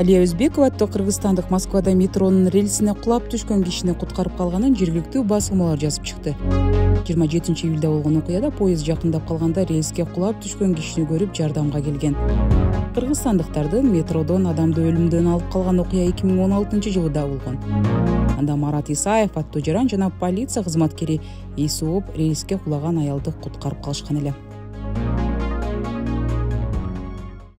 алия өзбекова аттуу кыргызстандык москвада метронун рельсине кулап түшкөн кишини куткарып калганын жергиликтүү басылмалар жазып чыкты. Жыйырма жетинчи июлда болгон окуяда поезд жакындап калганда рельске кулап түшкөн кишини көрүп жардамга келген. Кыргызстандыктардын метродон адамды өлүмдөн алып калган окуя эки миң он алтынчы жылы да болгон анда марат исаев аттуу жаран жана полиция кызматкери эс ооп рельске кулаган аялды куткарып калышкан эле.